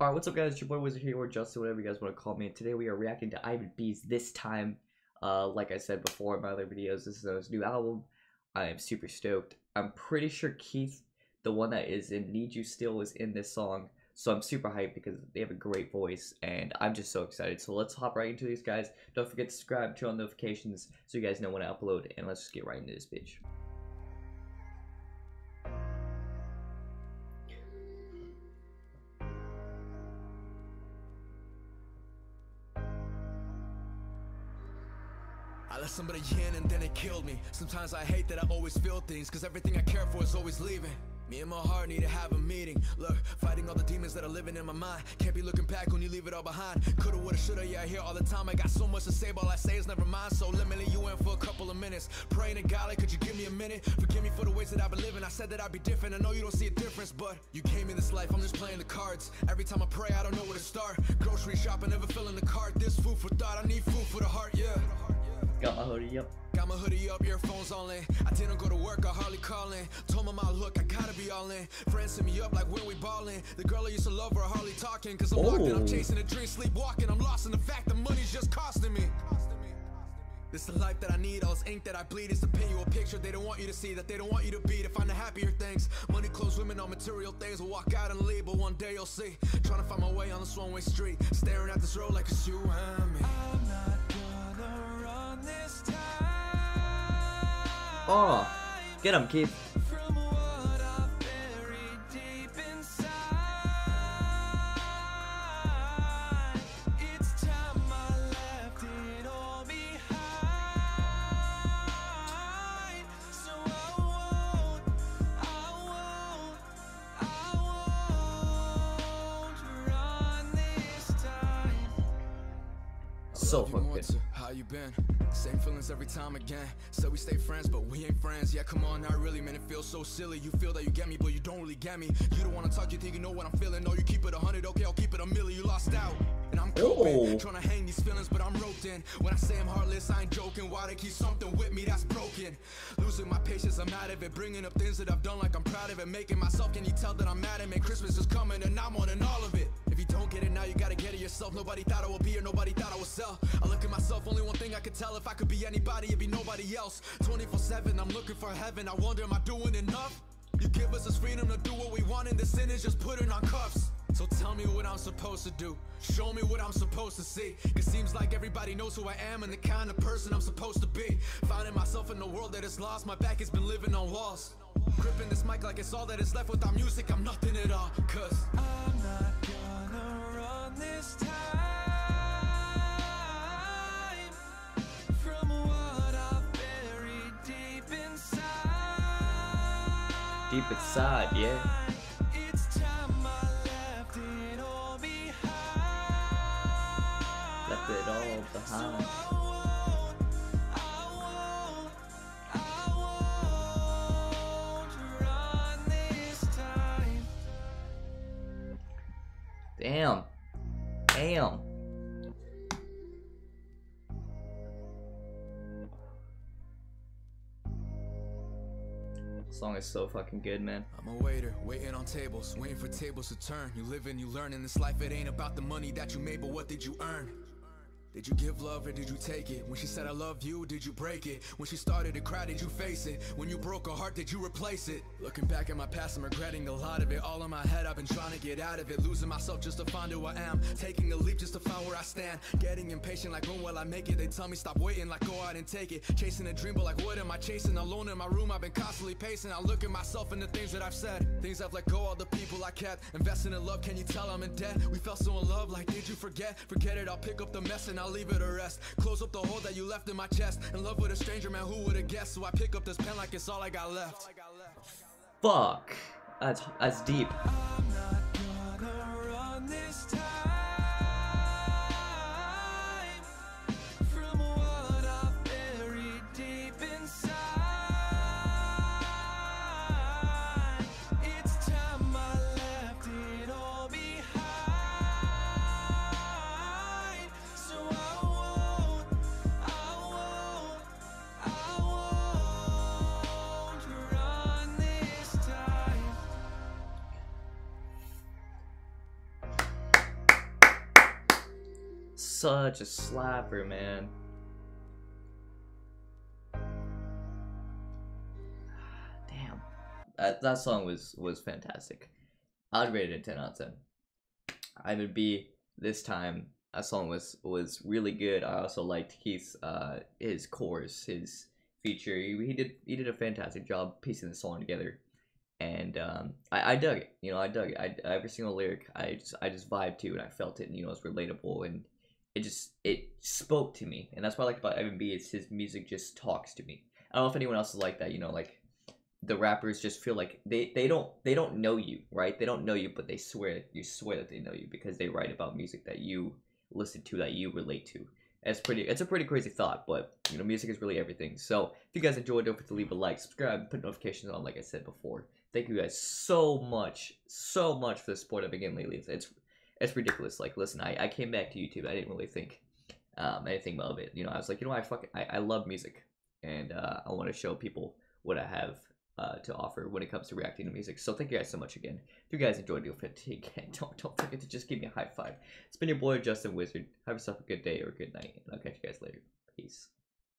Alright, what's up guys? It's your boy Wizard here, or Justin, whatever you guys want to call me. Today we are reacting to Ivan B's this time. Uh, like I said before in my other videos, this is his new album. I am super stoked. I'm pretty sure Keith, the one that is in Need You Still, is in this song. So I'm super hyped because they have a great voice, and I'm just so excited. So let's hop right into these guys. Don't forget to subscribe, turn on notifications, so you guys know when I upload, and let's just get right into this bitch. Let somebody in and then it killed me. Sometimes I hate that I always feel things, cause everything I care for is always leaving. Me and my heart need to have a meeting. Look, fighting all the demons that are living in my mind. Can't be looking back when you leave it all behind. Coulda, woulda, shoulda, yeah, I hear all the time. I got so much to say, but all I say is never mind. So let me let you in for a couple of minutes. Praying to God, like, could you give me a minute? Forgive me for the ways that I've been living. I said that I'd be different. I know you don't see a difference, but you gave me this life. I'm just playing the cards. Every time I pray, I don't know where to start. Grocery shopping, never filling the cart. This food for thought. I need food for the heart, yeah. Got my hoodie up. Got my hoodie up, earphones on in. I didn't go to work, I hardly calling. Told my mom, look, I gotta be all in. Friends hit me up like when we ballin'. The girl I used to love her, hardly talking. Cause I'm locked in, I'm Oh. chasing a dream, sleepwalking. I'm lost in the fact that money's just costing me. This the life that I need, all this ink that I bleed is to paint you a picture they don't want you to see, that they don't want you to be, to find the happier things. Money, clothes, women, all material things will walk out and leave, but one day you'll see. Trying to find my way on this one way street, staring at this road like it's you and me. I'm time. So Love you more fucking. to How you been? Same feelings every time again. Said we stay friends, but we ain't friends. Yeah, come on, not really, man. It feels so silly. You feel that you get me, but you don't really get me. You don't wanna talk, you think you know what I'm feeling. No, you keep it a hundred, okay, I'll keep it a million. You lost out. And I'm coping, trying to hang these feelings, but I'm roped in. When I say I'm heartless, I ain't joking. Why they keep something with me that's broken? Losing my patience, I'm out of it. Bringing up things that I've done like I'm proud of it. Making myself, can you tell that I'm mad at me? Christmas is coming and I'm wanting all of it. You don't get it now, you gotta get it yourself. Nobody thought I would be here, nobody thought I would sell. I look at myself, only one thing I could tell. If I could be anybody, it'd be nobody else. 24 7, I'm looking for heaven. I wonder, am I doing enough? You give us this freedom to do what we want, and the sin is just putting on cuffs. So tell me what I'm supposed to do. Show me what I'm supposed to see. Cause seems like everybody knows who I am and the kind of person I'm supposed to be. Finding myself in a world that is lost, my back has been living on walls. Gripping this mic like it's all that is left without music, I'm nothing at all. Deep inside, yeah. Left it all behind. Damn. Damn. Song is so fucking good, man. I'm a waiter, waiting on tables, waiting for tables to turn. You live and you learn in this life, it ain't about the money that you made, but what did you earn? Did you give love or did you take it? When she said I love you, did you break it? When she started to cry, did you face it? When you broke her heart, did you replace it? Looking back at my past, I'm regretting a lot of it. All in my head, I've been trying to get out of it. Losing myself just to find who I am. Taking a leap just to find where I stand. Getting impatient, like when will I make it? They tell me stop waiting, like go out and take it. Chasing a dream, but like what am I chasing? Alone in my room, I've been constantly pacing. I look at myself and the things that I've said. Things I've let go, all the people I kept. Investing in love, can you tell I'm in debt? We fell so in love, like did you forget? Forget it, I'll pick up the mess and I'll leave it a rest. Close up the hole that you left in my chest. In love with a stranger, man, who would've guessed? So I pick up this pen like it's all I got left. Fuck. That's that's deep. Such a slapper, man. Damn. That, that song was was fantastic. I'd rate it a 10 out of 10. I would be this time that song was was really good. I also liked Keith's uh his chorus, his feature. He, he did he did a fantastic job piecing the song together, and um, I, I dug it. You know, I dug it. I, every single lyric, I just I just vibed to, and I felt it. And you know, it's relatable, and it just it spoke to me, and that's what I like about Ivan B. Is his music just talks to me. I don't know if anyone else is like that. You know, like the rappers just feel like they, they don't they don't know you, right? They don't know you, but they swear you swear that they know you because they write about music that you listen to that you relate to. It's pretty. It's a pretty crazy thought, but you know, music is really everything. So if you guys enjoyed, don't forget to leave a like, subscribe, put notifications on, like I said before. Thank you guys so much, so much for the support I've been getting lately. It's it's, ridiculous. Like, listen, I, I came back to YouTube. I didn't really think um, anything of it. You know, I was like, you know, I fuck, I, I love music, and uh, I want to show people what I have uh, to offer when it comes to reacting to music. So thank you guys so much again. If you guys enjoyed, forget to again, don't don't forget to just give me a high five. It's been your boy Justin Wizard. Have yourself a good day or a good night, and I'll catch you guys later. Peace.